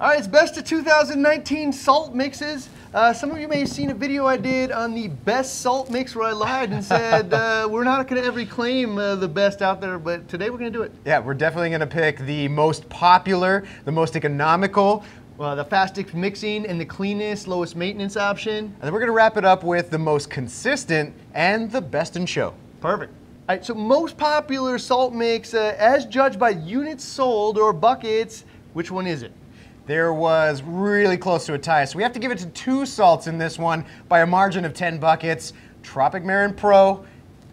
All right, it's best of 2019 salt mixes. Uh, some of you may have seen a video I did on the best salt mix where I lied and said uh, we're not going to ever claim uh, the best out there, but today we're going to do it. Yeah, we're definitely going to pick the most popular, the most economical, well, the fastest mixing and the cleanest, lowest maintenance option. And then we're going to wrap it up with the most consistent and the best in show. Perfect. All right, so most popular salt mix uh, as judged by units sold or buckets, which one is it? There was really close to a tie. So we have to give it to two salts in this one by a margin of 10 buckets, Tropic Marin Pro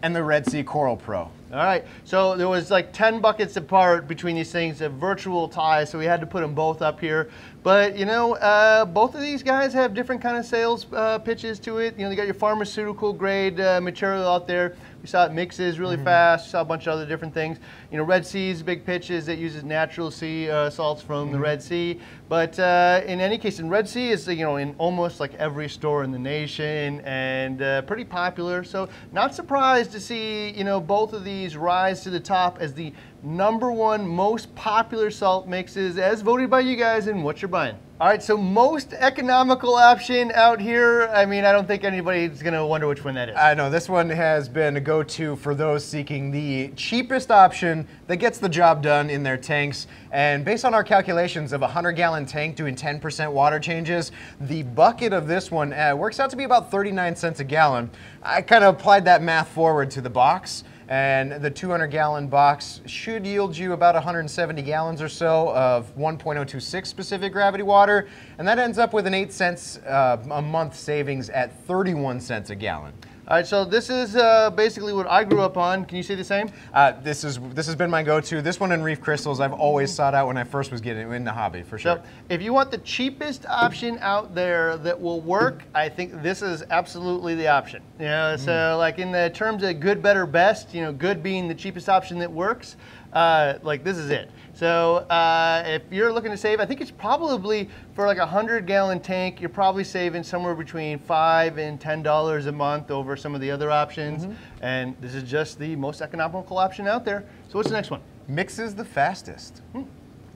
and the Red Sea Coral Pro. All right, so there was like 10 buckets apart between these things, a virtual tie, so we had to put them both up here. But you know, uh, both of these guys have different kind of sales uh, pitches to it. You know, they got your pharmaceutical grade uh, material out there. We saw it mixes really mm -hmm. fast. We saw a bunch of other different things. You know, Red Sea's big pitch is it uses natural sea uh, salts from mm -hmm. the mm-hmm. Red Sea. But uh, in any case, in Red Sea is you know in almost like every store in the nation and uh, pretty popular. So not surprised to see you know both of these rise to the top as the number one most popular salt mixes as voted by you guys and what you're buying. All right, so most economical option out here. I mean, I don't think anybody's gonna wonder which one that is. I know, this one has been a go-to for those seeking the cheapest option that gets the job done in their tanks. And based on our calculations of a 100 gallon tank doing 10% water changes, the bucket of this one uh, works out to be about 39 cents a gallon. I kind of applied that math forward to the box. And the 200 gallon box should yield you about 170 gallons or so of 1.026 specific gravity water. And that ends up with an 8 cents uh, a month savings at 31 cents a gallon. All right, so this is uh, basically what I grew up on. Can you say the same? Uh, this is this has been my go-to. This one in Reef Crystals I've always sought out when I first was getting in the hobby, for sure. So if you want the cheapest option out there that will work, I think this is absolutely the option. You know, so mm. like in the terms of good, better, best, you know, good being the cheapest option that works, uh, like this is it. So uh, if you're looking to save, I think it's probably for like a hundred gallon tank, you're probably saving somewhere between five and ten dollars a month over some of the other options. Mm -hmm. And this is just the most economical option out there. So what's the next one? Mixes the fastest. Hmm.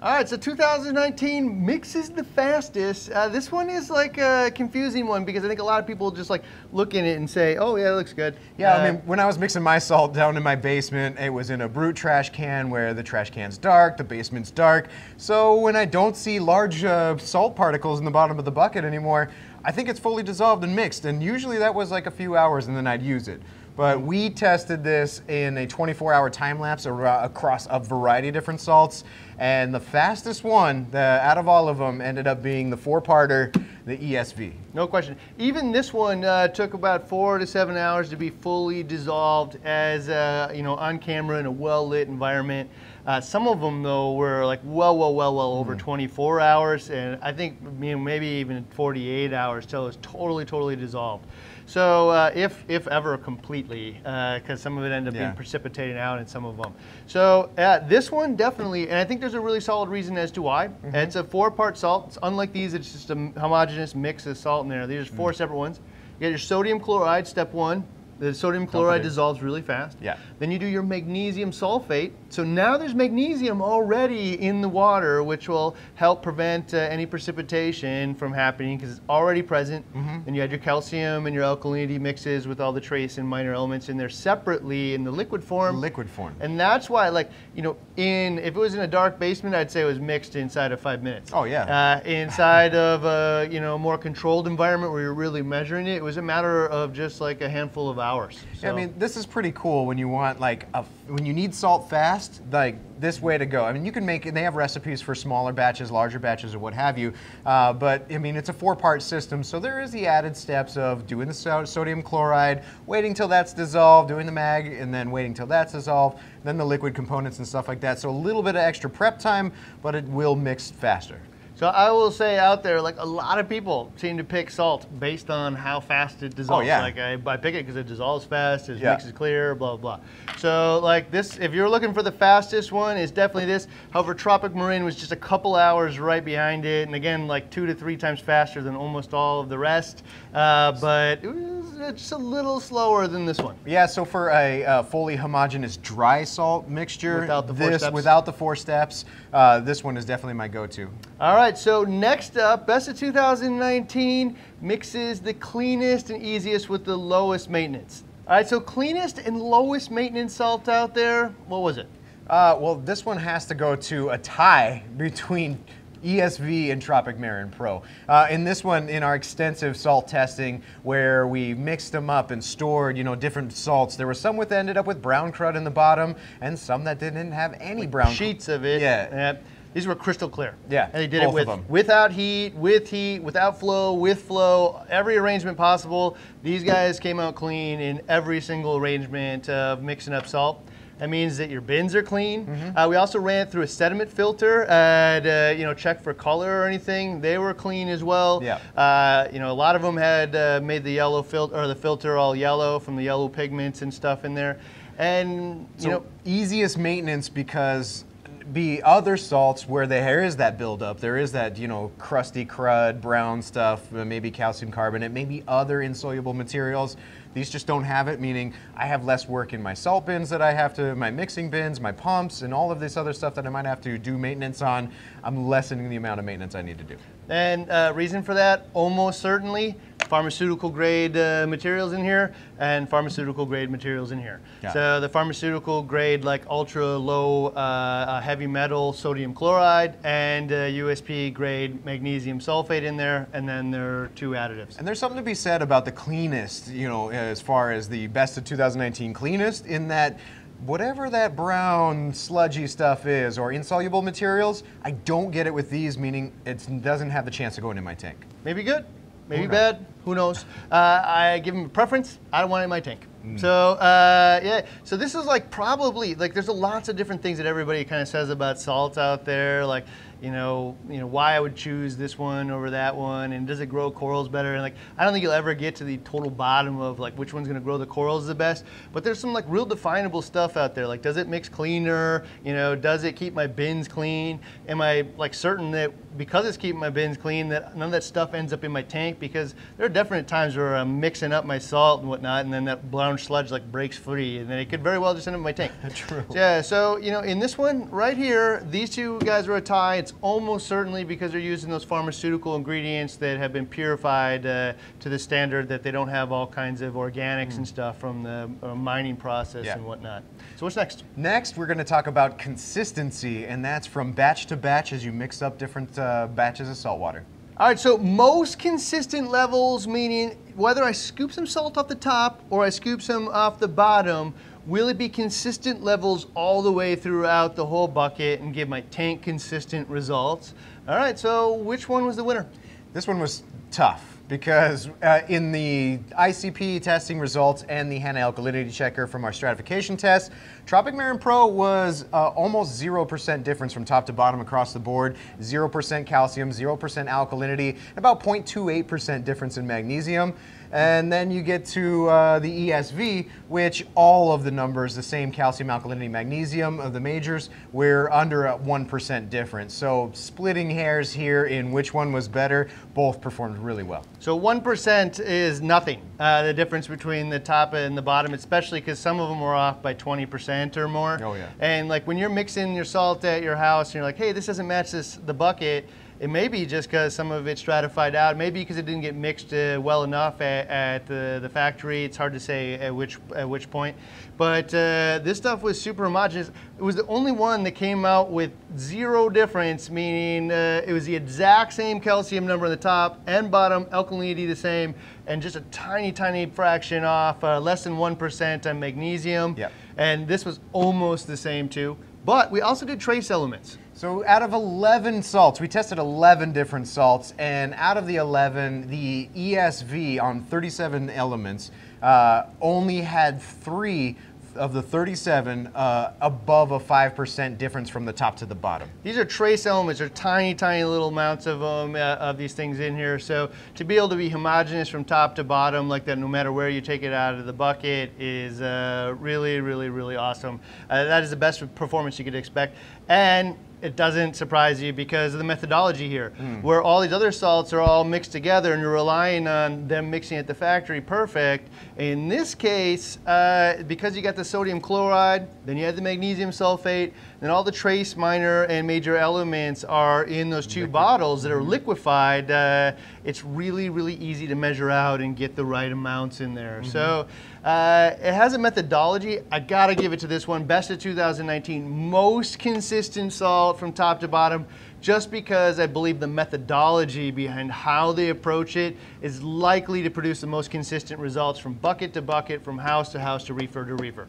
All right, so 2019 mixes the fastest. Uh, this one is like a confusing one because I think a lot of people just like look in it and say, oh yeah, it looks good. Yeah, uh, I mean, when I was mixing my salt down in my basement, it was in a brute trash can where the trash can's dark, the basement's dark. So when I don't see large uh, salt particles in the bottom of the bucket anymore, I think it's fully dissolved and mixed. And usually that was like a few hours and then I'd use it. But we tested this in a 24 hour time lapse across a variety of different salts. And the fastest one the, out of all of them ended up being the four parter, the ESV. No question. Even this one uh, took about four to seven hours to be fully dissolved as, uh, you know, on camera in a well lit environment. Uh, some of them though were like well, well, well, well over mm. 24 hours, and I think you know, maybe even 48 hours till it's totally, totally dissolved. So uh, if, if ever completely, because uh, some of it ended up yeah. being precipitated out in some of them. So uh, this one definitely, and I think there's a really solid reason as to why. Mm -hmm. It's a four-part salt. It's unlike these, it's just a homogeneous mix of salt in there. These are four mm. separate ones. You got your sodium chloride, step one. The sodium chloride dissolves really fast. Yeah. Then you do your magnesium sulfate. So now there's magnesium already in the water, which will help prevent uh, any precipitation from happening because it's already present. Mm -hmm. Then you add your calcium and your alkalinity mixes with all the trace and minor elements in there separately in the liquid form. Liquid form. And that's why, like, you know, in if it was in a dark basement, I'd say it was mixed inside of five minutes. Oh yeah. Uh, inside of a you know more controlled environment where you're really measuring it, it was a matter of just like a handful of hours hours. So. Yeah, I mean, this is pretty cool when you want like a, when you need salt fast, like this way to go. I mean, you can make, and they have recipes for smaller batches, larger batches, or what have you. Uh, but I mean, it's a four-part system, so there is the added steps of doing the so sodium chloride, waiting till that's dissolved, doing the mag, and then waiting till that's dissolved, then the liquid components and stuff like that. So a little bit of extra prep time, but it will mix faster. So I will say out there, like a lot of people seem to pick salt based on how fast it dissolves. Oh, yeah. Like I, I pick it because it dissolves fast, it yeah. makes it clear, blah, blah. So like this, if you're looking for the fastest one, it's definitely this. However, Tropic Marin was just a couple hours right behind it. And again, like two to three times faster than almost all of the rest. Uh, but it just a little slower than this one. Yeah, so for a uh, fully homogeneous dry salt mixture, without the four this, steps. without the four steps, uh, this one is definitely my go-to. All right. Right, so next up, best of 2019 mixes the cleanest and easiest with the lowest maintenance. All right, so cleanest and lowest maintenance salt out there, what was it? Uh, well, this one has to go to a tie between ESV and Tropic Marin Pro. Uh, in this one, in our extensive salt testing, where we mixed them up and stored, you know, different salts, there were some that ended up with brown crud in the bottom, and some that didn't have any brown sheets of it. Yeah. These were crystal clear. Yeah, And they did it with them. without heat, with heat, without flow, with flow, every arrangement possible. These guys came out clean in every single arrangement of mixing up salt. That means that your bins are clean. Mm-hmm. Uh, we also ran it through a sediment filter and uh, you know check for color or anything. They were clean as well. Yeah. Uh, you know a lot of them had uh, made the yellow filter or the filter all yellow from the yellow pigments and stuff in there. And you So know easiest maintenance because be other salts where there is that buildup, there is that you know crusty crud, brown stuff, uh, maybe calcium carbonate, maybe other insoluble materials. These just don't have it, meaning I have less work in my salt bins that I have to, my mixing bins, my pumps, and all of this other stuff that I might have to do maintenance on. I'm lessening the amount of maintenance I need to do. And uh, reason for that, almost certainly, pharmaceutical grade uh, materials in here and pharmaceutical grade materials in here. So the pharmaceutical grade, like ultra low uh, uh, heavy metal sodium chloride, and uh, USP grade magnesium sulfate in there, and then there are two additives. And there's something to be said about the cleanest, you know, as far as the best of 2019 cleanest, in that whatever that brown sludgy stuff is or insoluble materials, I don't get it with these, meaning it doesn't have the chance of going in my tank. Maybe good, maybe bad, who knows. Uh, I give him a preference. I don't want it in my tank. Mm. So uh, yeah, so this is like probably like there's a lots of different things that everybody kind of says about salts out there, like you know, you know why I would choose this one over that one, and does it grow corals better? And like I don't think you'll ever get to the total bottom of like which one's going to grow the corals the best. But there's some like real definable stuff out there. Like does it mix cleaner? You know, does it keep my bins clean? Am I like certain that because it's keeping my bins clean that none of that stuff ends up in my tank? Because there are definite times where I'm mixing up my salt and whatnot, and then that brown sludge like breaks free, and then it could very well just end up in my tank. True. Yeah, so you know, in this one right here, these two guys are a tie. It's almost certainly because they're using those pharmaceutical ingredients that have been purified uh, to the standard that they don't have all kinds of organics and stuff from the uh, mining process Yeah. and whatnot. So what's next? Next, we're going to talk about consistency, and that's from batch to batch as you mix up different uh, batches of salt water. All right, so most consistent levels, meaning whether I scoop some salt off the top or I scoop some off the bottom, will it be consistent levels all the way throughout the whole bucket and give my tank consistent results? All right, so which one was the winner? This one was tough because uh, in the ICP testing results and the Hanna alkalinity checker from our stratification test, Tropic Marin Pro was uh, almost 0% difference from top to bottom across the board, 0% calcium, 0% alkalinity, about 0.28% difference in magnesium. And then you get to uh, the ESV, which all of the numbers, the same calcium, alkalinity, magnesium of the majors, we're under a 1% difference. So splitting hairs here in which one was better, both performed really well. So 1% is nothing, uh, the difference between the top and the bottom, especially because some of them were off by 20% or more. Oh, yeah. And like when you're mixing your salt at your house and you're like, hey, this doesn't match this the bucket, it may be just because some of it stratified out, maybe because it didn't get mixed uh, well enough at, at the, the factory. It's hard to say at which at which point. But uh, this stuff was super homogeneous. It was the only one that came out with zero difference, meaning uh, it was the exact same calcium number on the top and bottom, alkalinity the same, and just a tiny, tiny fraction off, uh, less than 1% on magnesium. Yep. And this was almost the same too. But we also did trace elements. So out of 11 salts, we tested 11 different salts, and out of the 11, the ESV on 37 elements uh, only had three of the 37 uh, above a 5% difference from the top to the bottom. These are trace elements. They're tiny, tiny little amounts of them, uh, of these things in here. So to be able to be homogeneous from top to bottom like that, no matter where you take it out of the bucket, is uh, really, really, really awesome. Uh, that is the best performance you could expect. And it doesn't surprise you because of the methodology here, where all these other salts are all mixed together and you're relying on them mixing at the factory perfect. In this case, uh, because you got the sodium chloride, then you have the magnesium sulfate, then all the trace minor and major elements are in those two bottles that are liquefied. Uh, it's really, really easy to measure out and get the right amounts in there. So uh, it has a methodology. I gotta give it to this one. Best of 2019, most consistent salt from top to bottom. Just because I believe the methodology behind how they approach it is likely to produce the most consistent results from bucket to bucket, from house to house to reefer to reefer.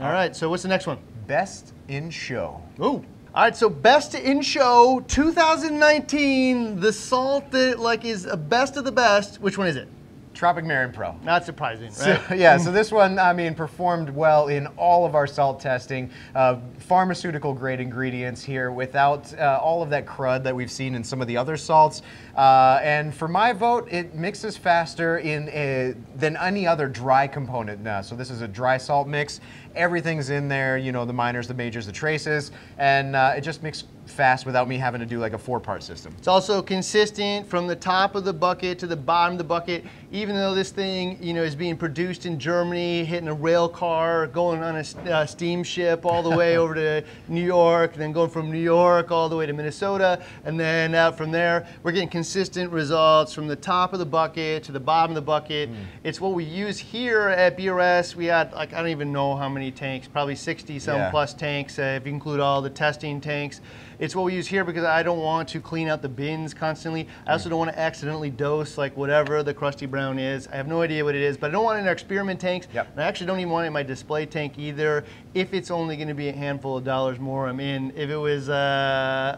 All right, so what's the next one? Best in show. Ooh. All right, so best in show 2019, the salt that like is a best of the best. Which one is it? Tropic Marin Pro. Not surprising, So, yeah, so this one, I mean, performed well in all of our salt testing. Uh, pharmaceutical grade ingredients here without uh, all of that crud that we've seen in some of the other salts. Uh, and for my vote, it mixes faster in a, than any other dry component. So this is a dry salt mix. Everything's in there, you know, the minors, the majors, the traces, and uh, it just mixes fast without me having to do like a four-part system. It's also consistent from the top of the bucket to the bottom of the bucket, even though this thing, you know, is being produced in Germany, hitting a rail car, going on a uh, steamship all the way over to New York, then going from New York all the way to Minnesota, and then out from there. We're getting consistent results from the top of the bucket to the bottom of the bucket. It's what we use here at BRS. We had, like, I don't even know how many tanks, probably 60 some Yeah. plus tanks, uh, if you include all the testing tanks. It's what we use here because I don't want to clean out the bins constantly. I also don't want to accidentally dose like whatever the crusty brown is. I have no idea what it is, but I don't want it in our experiment tanks. Yep. And I actually don't even want it in my display tank either. If it's only going to be a handful of dollars more, I'm in. If it was uh,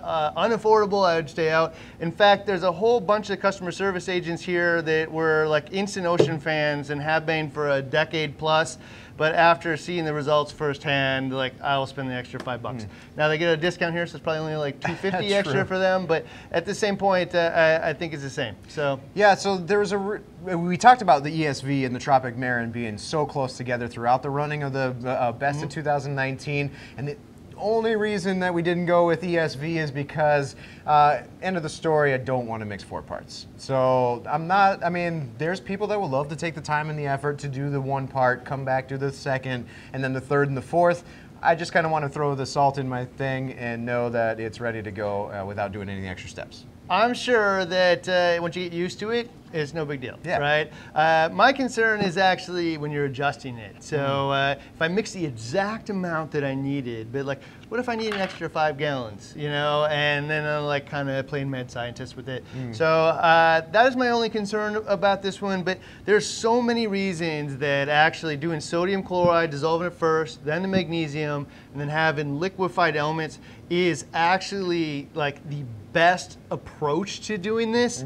uh, unaffordable, I would stay out. In fact, there's a whole bunch of customer service agents here that were like instant ocean fans and have been for a decade plus. But after seeing the results firsthand, like I'll spend the extra five bucks. Now they get a discount here, so it's probably only like two fifty extra True. for them. But at the same point, uh, I, I think it's the same. So Yeah, so there was a. We talked about the ESV and the Tropic Marin being so close together throughout the running of the uh, best of 2019, and the only reason that we didn't go with ESV is because, uh, end of the story, I don't want to mix four parts. So I'm not. I mean, there's people that will love to take the time and the effort to do the one part, come back, do the second, and then the third and the fourth. I just kind of want to throw the salt in my thing and know that it's ready to go uh, without doing any extra steps. I'm sure that uh, once you get used to it, it's no big deal, Yeah. right? Uh, my concern is actually when you're adjusting it. So Mm-hmm. uh, if I mix the exact amount that I needed, but like, what if I need an extra five gallons, you know? And then I'm like kind of playing mad scientist with it. Mm. So uh, that is my only concern about this one. But there's so many reasons that actually doing sodium chloride, dissolving it first, then the magnesium, and then having liquefied elements is actually like the best approach to doing this.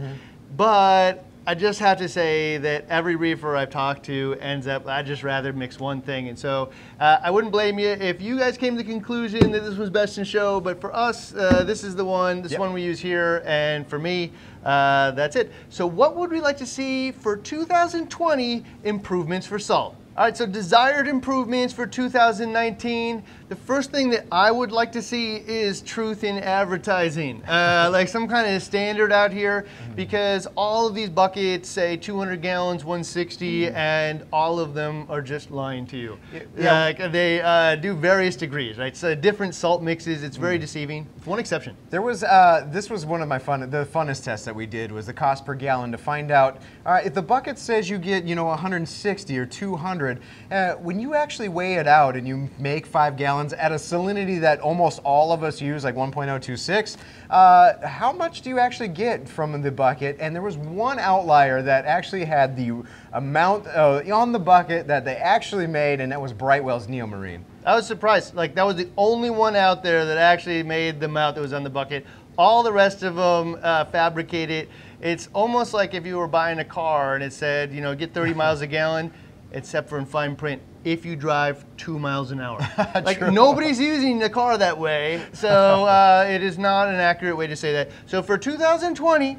But I just have to say that every reefer I've talked to ends up, I'd just rather mix one thing. And so uh, I wouldn't blame you if you guys came to the conclusion that this was best in show. But for us, uh, this is the one, this Yep. one we use here. And for me, uh, that's it. So what would we like to see for 2020 improvements for salt? All right, so desired improvements for 2019. The first thing that I would like to see is truth in advertising, uh, like some kind of standard out here, because all of these buckets say 200 gallons, 160, and all of them are just lying to you. yeah. Like they uh, do various degrees, right? So different salt mixes. It's very deceiving. With one exception. There was uh, this was one of my fun the funnest tests that we did was the cost per gallon to find out all right if the bucket says you get you know 160 or 200 uh, when you actually weigh it out and you make five gallons at a salinity that almost all of us use like 1.026 uh, how much do you actually get from the bucket and there was one outlier that actually had the amount uh, on the bucket that they actually made and that was Brightwell's Neomarine. I was surprised. Like that was the only one out there that actually made the amount that was on the bucket. All the rest of them uh, fabricated. It's almost like if you were buying a car and it said, you know, get 30 miles a gallon, except for in fine print, if you drive two miles an hour. like nobody's using the car that way, so uh, it is not an accurate way to say that. So for 2020,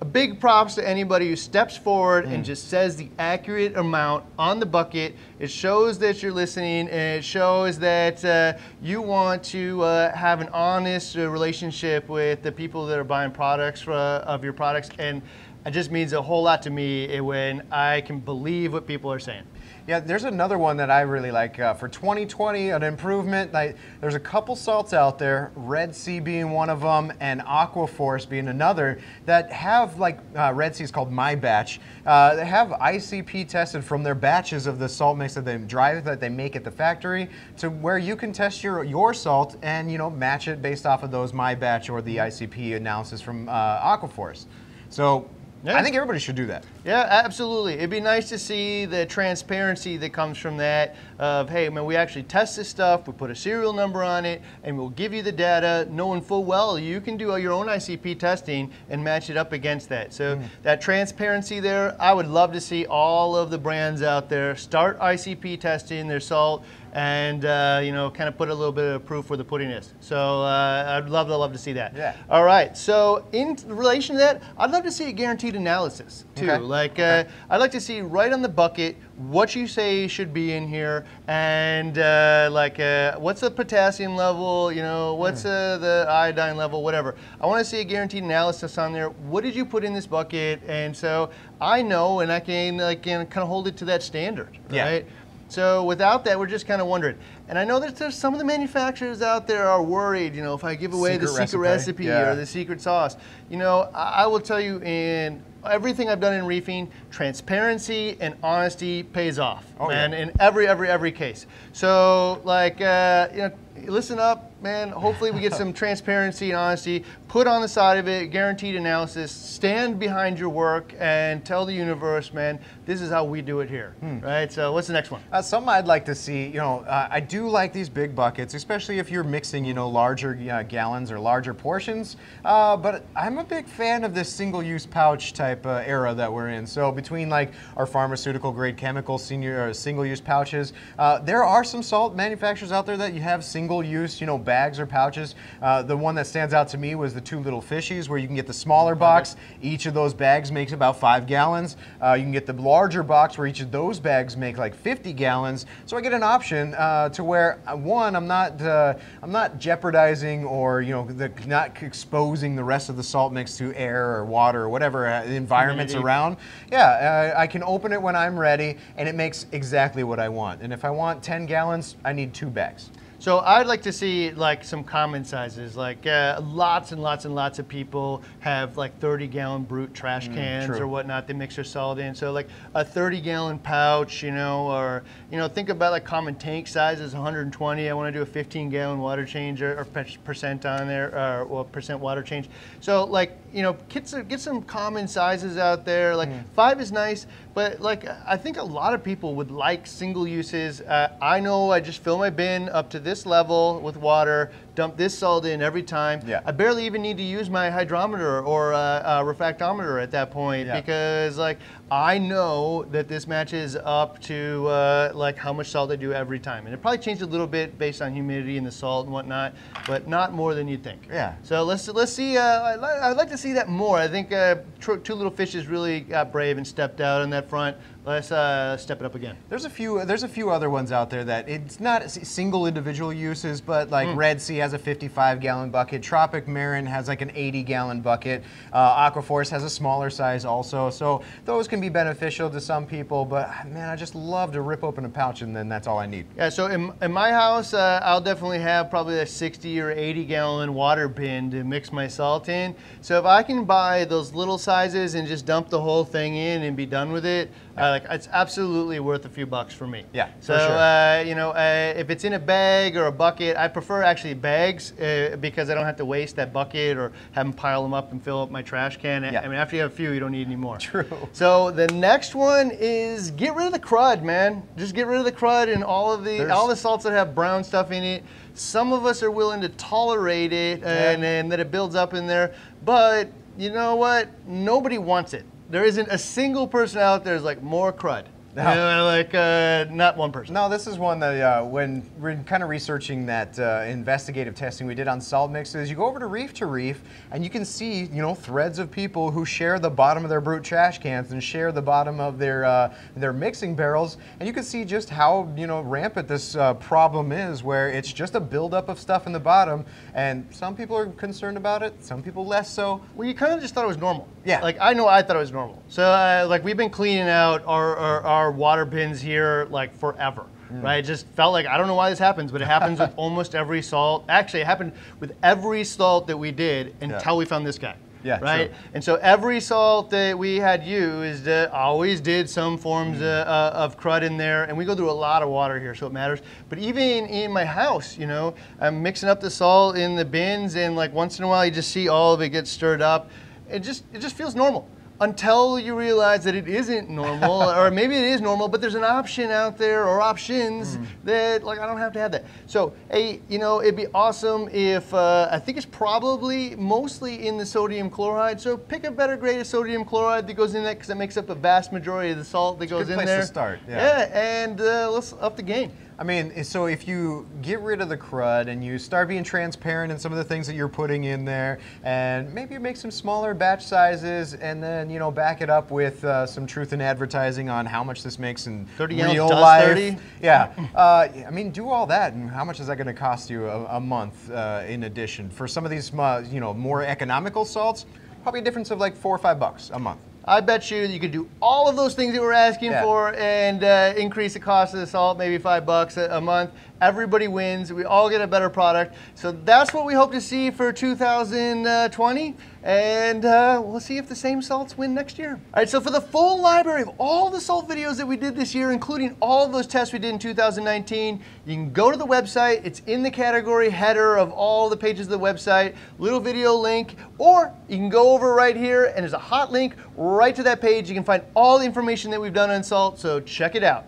a big props to anybody who steps forward Mm. and just says the accurate amount on the bucket. It shows that you're listening, and it shows that uh, you want to uh, have an honest uh, relationship with the people that are buying products for, of your products, and it just means a whole lot to me eh, when I can believe what people are saying. Yeah, there's another one that I really like uh, for 2020. An improvement. Like, there's a couple salts out there, Red Sea being one of them, and Aquaforest being another that have like uh, Red Sea is called My Batch. Uh, they have ICP tested from their batches of the salt mix that they dry that they make at the factory to where you can test your your salt and you know match it based off of those My Batch or the ICP analysis from uh, Aquaforest. So. Yeah. I think everybody should do that. Yeah, absolutely. It'd be nice to see the transparency that comes from that of, hey, man, we actually test this stuff, we put a serial number on it, and we'll give you the data, knowing full well you can do your own ICP testing and match it up against that. So mm. that transparency there, I would love to see all of the brands out there start ICP testing their salt and uh, you know kind of put a little bit of proof where the pudding is. So uh, I'd love to love to see that. Yeah. All right. So in relation to that, I'd love to see a guaranteed analysis too. Okay. Like uh, I'd like to see right on the bucket what you say should be in here, and uh, like uh, what's the potassium level, you know, what's uh, the iodine level, whatever. I want to see a guaranteed analysis on there. What did you put in this bucket? And so I know, and I can like can kind of hold it to that standard, Yeah. So without that, we're just kind of wondering. And I know that there's some of the manufacturers out there are worried, you know, if I give away the Secret secret recipe, recipe, yeah. or the secret sauce. You know, I, I will tell you in everything I've done in reefing, transparency and honesty pays off, Oh, man, yeah. in every, every, every case. So, like, uh, you know, listen up, man. Hopefully, we get some transparency and honesty. Put on the side of it, guaranteed analysis. Stand behind your work and tell the universe, man, this is how we do it here, Hmm. right? So, what's the next one? Uh, something I'd like to see, you know, uh, I do like these big buckets, especially if you're mixing, you know, larger uh, gallons or larger portions. Uh, but I'm a big fan of this single-use pouch type uh, era that we're in. So between like our pharmaceutical grade chemical senior uh, single-use pouches, uh, there are some salt manufacturers out there that you have single-use, you know, bags or pouches. Uh, the one that stands out to me was the two little fishies, where you can get the smaller box. Each of those bags makes about five gallons. Uh, you can get the larger box, where each of those bags make like 50 gallons. So I get an option uh, to where uh, one, I'm not, uh, I'm not jeopardizing or you know, the, not exposing the rest of the salt mix to air or water or whatever uh, the environment's Humidity. around. Yeah, uh, I can open it when I'm ready, and it makes exactly what I want. And if I want 10 gallons, I need two bags. So I'd like to see like some common sizes. Like uh, lots and lots and lots of people have like 30 gallon brute trash cans true. or whatnot. They mix their salt in. So like a 30 gallon pouch, you know, or you know, think about like common tank sizes, 120. I want to do a 15 gallon water change or, or percent on there, or well, percent water change. So like you know, get some get some common sizes out there. Like five is nice, but like I think a lot of people would like single uses. Uh, I know I just fill my bin up to this level with water, dump this salt in every time. Yeah. I barely even need to use my hydrometer or uh, uh, refractometer at that point Yeah. because like I know that this matches up to uh, like how much salt I do every time, and it probably changed a little bit based on humidity and the salt and whatnot, but not more than you'd think. Yeah. So let's let's see. Uh, I'd, li- I'd like to see that more. I think uh, Two Little Fishies really got brave and stepped out on that front. Let's uh, step it up again. There's a few. There's a few other ones out there that it's not single individual uses, but like Hmm. Red Sea has a 55 gallon bucket. Tropic Marin has like an 80 gallon bucket. Uh, Aquaforest has a smaller size also. So those can be beneficial to some people. But man, I just love to rip open a pouch and then that's all I need. Yeah, so in, in my house, uh, I'll definitely have probably a 60 or 80 gallon water bin to mix my salt in. So if I can buy those little sizes and just dump the whole thing in and be done with it, uh, like it's absolutely worth a few bucks for me. Yeah, So sure. uh, you know, uh, if it's in a bag or a bucket, I prefer actually bags uh, because I don't have to waste that bucket or have them pile them up and fill up my trash can. Yeah. I mean, after you have a few, you don't need any more. True. So the next one is get rid of the crud, man. Just get rid of the crud and all of the There's- all the salts that have brown stuff in it. Some of us are willing to tolerate it and, and that it builds up in there, but you know what? Nobody wants it. There isn't a single person out there who's like more crud. Know, like uh, not one person. No, this is one that uh, when we're kind of researching that uh, investigative testing we did on salt mixes, you go over to Reef to Reef and you can see, you know, threads of people who share the bottom of their brute trash cans and share the bottom of their uh, their mixing barrels, and you can see just how you know rampant this uh, problem is, where it's just a buildup of stuff in the bottom, and some people are concerned about it, some people less so. Well, you kind of just thought it was normal. Yeah. Like I know I thought it was normal. So uh, like we've been cleaning out our, our, our water bins here like forever. Mm. Right, it just felt like I don't know why this happens, but it happens with almost every salt. Actually, it happened with every salt that we did until we found this guy. Yeah, Right. true. And so every salt that we had used uh, always did some forms Mm. uh, uh, of crud in there, and we go through a lot of water here, so it matters. But even in my house, you know, I'm mixing up the salt in the bins, and like once in a while, you just see all of it get stirred up. It just it just feels normal until you realize that it isn't normal, or maybe it is normal, but there's an option out there or options that like I don't have to have that. So, hey, you know, it'd be awesome if uh, I think it's probably mostly in the sodium chloride. So pick a better grade of sodium chloride that goes in that because it makes up a vast majority of the salt that goes good in place to there. start, yeah. yeah and uh, let's up the game. I mean, so if you get rid of the crud and you start being transparent in some of the things that you're putting in there, and maybe you make some smaller batch sizes, and then you know back it up with uh, some truth in advertising on how much this makes in 30 real does life. 30? Yeah, uh, I mean, do all that, and how much is that going to cost you a, a month uh, in addition for some of these, uh, you know, more economical salts? Probably a difference of like four or five bucks a month. I bet you you could do all of those things that we're asking Yeah. for and uh, increase the cost of the salt, maybe five bucks a, a month. Everybody wins. We all get a better product. So that's what we hope to see for 2020. And uh, we'll see if the same salts win next year. All right, so for the full library of all the salt videos that we did this year, including all those tests we did in 2019, you can go to the website. It's in the category header of all the pages of the website, little video link, or you can go over right here and there's a hot link right to that page. You can find all the information that we've done on salt, so check it out.